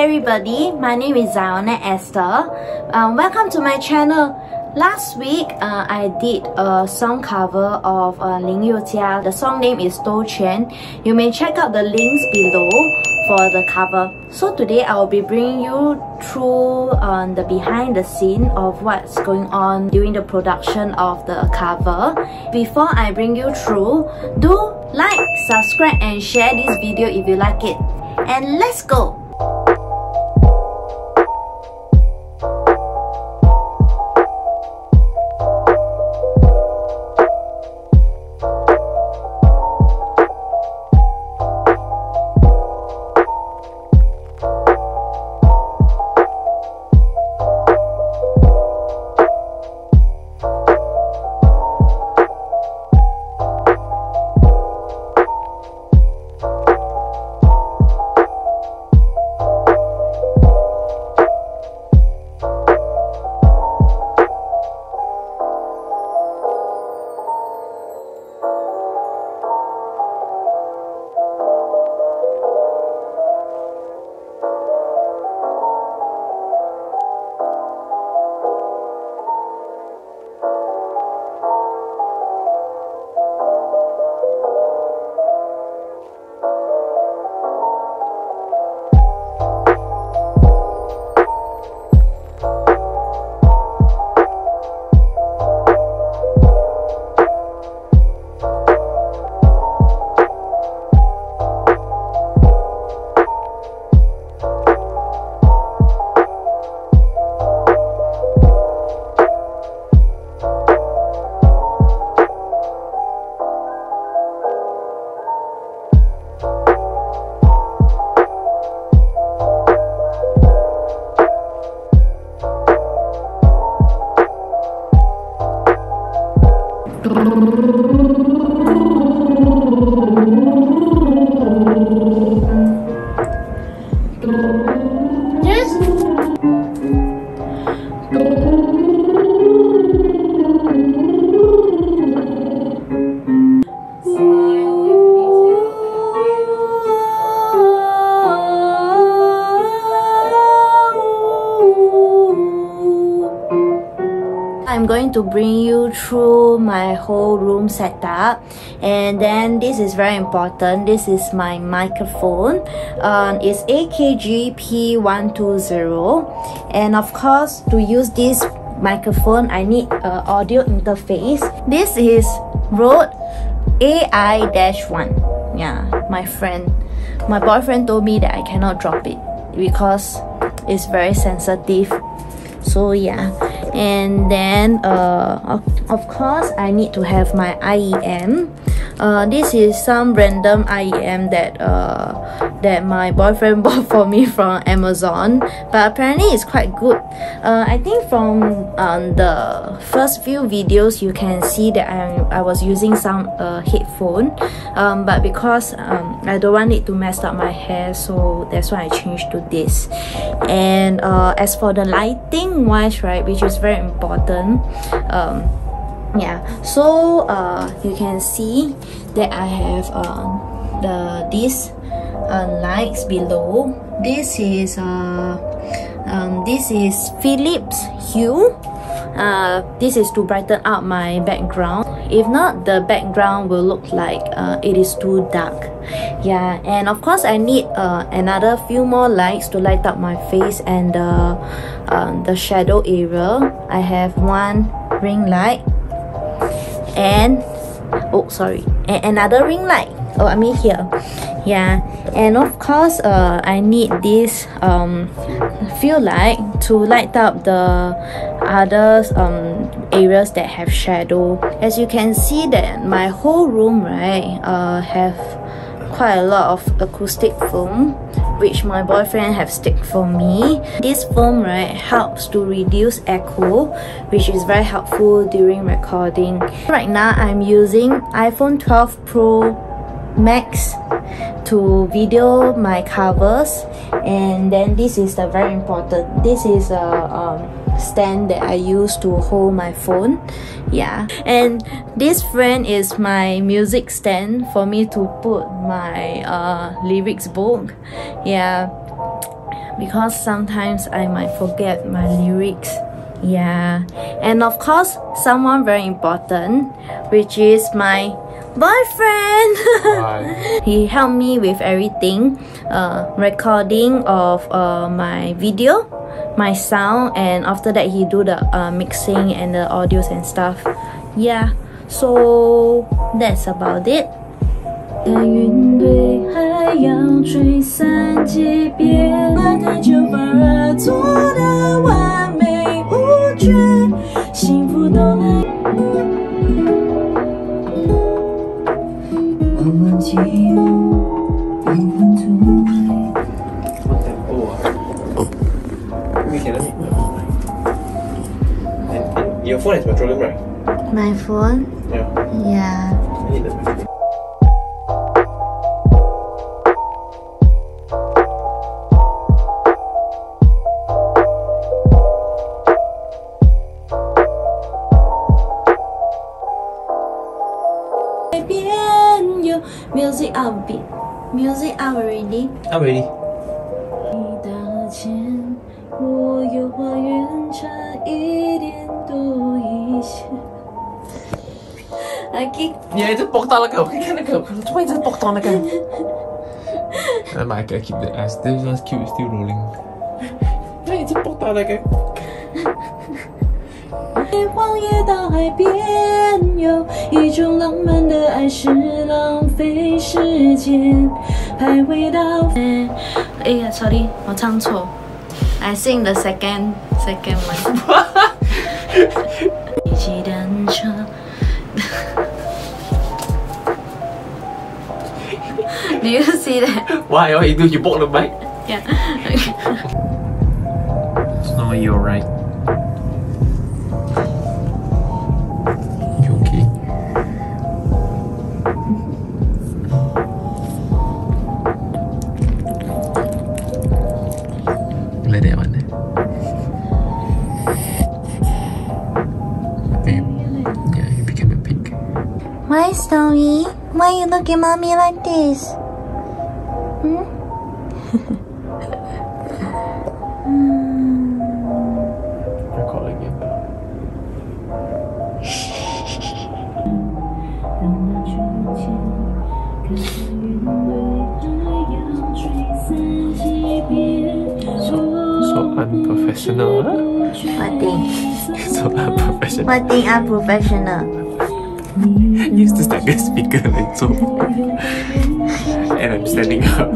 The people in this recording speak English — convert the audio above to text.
everybody, my name is Zionette Esther. Um, welcome to my channel. Last week, uh, I did a song cover of uh, Lin Youjia. The song name is Dou Quan. You may check out the links below for the cover. So today I will be bringing you through um, the behind the scene of what's going on during the production of the cover. Before I bring you through, do like, subscribe and share this video if you like it. And let's go! Going to bring you through my whole room setup and then this is very important. This is my microphone. Um, it's AKG P120 and of course to use this microphone I need an audio interface. This is Rode AI-1 yeah my friend my boyfriend told me that I cannot drop it because it's very sensitive. So yeah and then uh, of, course I need to have my IEM uh, this is some random IEM that uh, that my boyfriend bought for me from Amazon but apparently it's quite good. Uh, I think from um, the first few videos you can see that I, I was using some uh, headphone. Um, but because um, I don't want it to mess up my hair so that's why I changed to this. And uh, as for the lighting wise right which is very important um, yeah. So uh, you can see that I have uh, the these uh, lights below. This is uh, um, this is Philips Hue. Uh, this is to brighten up my background. If not the background will look like uh, it is too dark. Yeah and of course I need uh, another few more lights to light up my face and the, uh, the shadow area. I have one ring light and oh sorry and another ring light. Oh I mean here yeah and of course uh, I need this um light to light up the other um areas that have shadow as you can see that my whole room right uh have quite a lot of acoustic foam which my boyfriend have stick for me. This foam right helps to reduce echo which is very helpful during recording. Right now I'm using iPhone 12 Pro Max to video my covers and then this is the very important this is a um, stand that I use to hold my phone yeah and this friend is my music stand for me to put my uh, lyrics book yeah because sometimes I might forget my lyrics. Yeah, and of course, someone very important, which is my boyfriend. he helped me with everything, uh, recording of uh, my video, my sound, and after that he do the uh, mixing and the audios and stuff. Yeah, so that's about it. 的云对海洋吹散几遍，那太久反而做的完 Your phone is petroleum, right? My phone? Yeah. Yeah. I need the Music out beat. Music out already. Out already. Lagi Yeah, it's poked on like a like a why is it poked on like a Um, I can keep the ass. This one's cute, it's still rolling. Yeah, it's poked on like a 荒野到海边，有一种浪漫的爱是浪费时间，徘徊到。哎呀，sorry，我唱错。I sing the second second one。Do you see that? Why? Why you do? You poke the bike? Yeah. No, you're right. You okay? Like that one. Yeah, yeah, you became a pig. Why, Snowy? Why you look at mommy like this? So unprofessional, huh? What thing? So unprofessional. What thing unprofessional? Use the stack speaker like so. and I'm standing up.